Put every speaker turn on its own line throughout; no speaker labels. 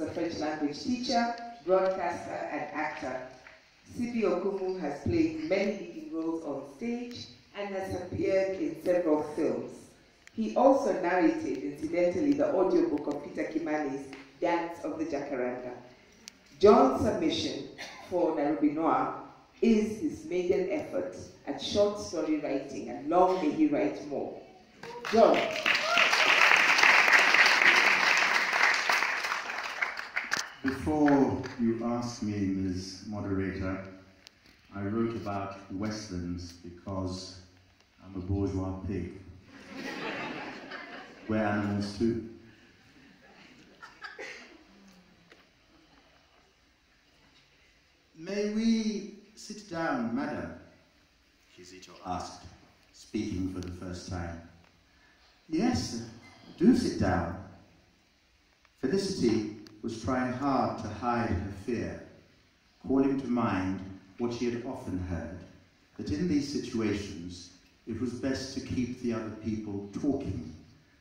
a French language teacher, broadcaster, and actor. Sibi Okumu has played many leading roles on stage and has appeared in several films. He also narrated, incidentally, the audiobook of Peter Kimani's Dance of the Jacaranda. John's submission for Nairobi Noir is his maiden effort at short story writing, and long may he write more. John.
Before you ask me, Ms. Moderator, I wrote about Westlands because I'm a bourgeois pig. We're animals too. May we sit down, madam? Kizito asked, speaking for the first time. Yes, do sit down. Felicity was trying hard to hide her fear, calling to mind what she had often heard, that in these situations it was best to keep the other people talking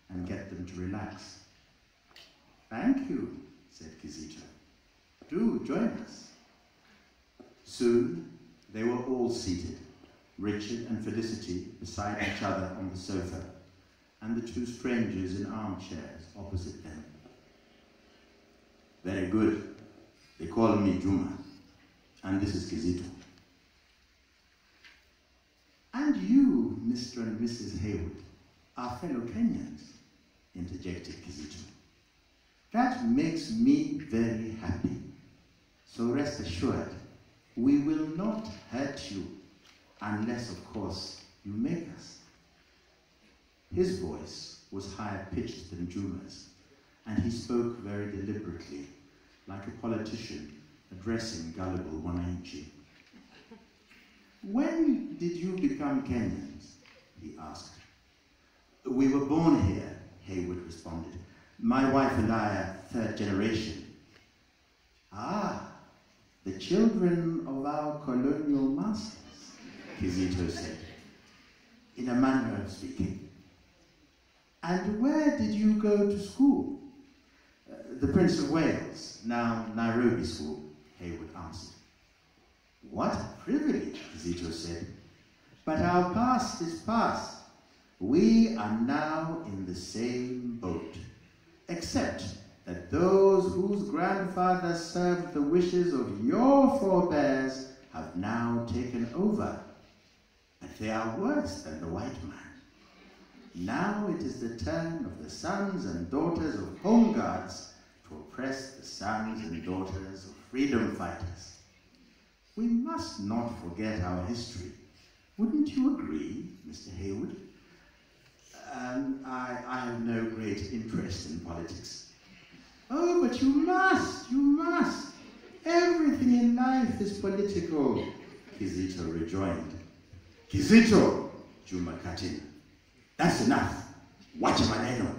and get them to relax. Thank you, said Kizito. Do join us. Soon they were all seated, Richard and Felicity beside each other on the sofa, and the two strangers in armchairs opposite them. Very good. They call me Juma, and this is Kizito. And you, Mr. and Mrs. Haywood, are fellow Kenyans, interjected Kizito. That makes me very happy. So rest assured, we will not hurt you unless, of course, you make us. His voice was higher pitched than Juma's, and he spoke very deliberately, like a politician addressing gullible Wananchi. When did you become Kenyans? he asked. We were born here, Haywood responded. My wife and I are third generation. Ah, the children of our colonial masters, Kizito said, in a manner of speaking. And where did you go to school? The Prince of Wales, now Nairobi School, Haywood answered. What privilege, Kizito said. But our past is past. We are now in the same boat, except that those whose grandfathers served the wishes of your forebears have now taken over. But they are worse than the white man. Now it is the turn of the sons and daughters of home guards to oppress the sons and daughters of freedom fighters. We must not forget our history. Wouldn't you agree, Mr. Haywood? Um, I, I have no great interest in politics. Oh, but you must, you must. Everything in life is political, Kizito rejoined. Kizito, Juma cut in. That's enough. Watch maneno.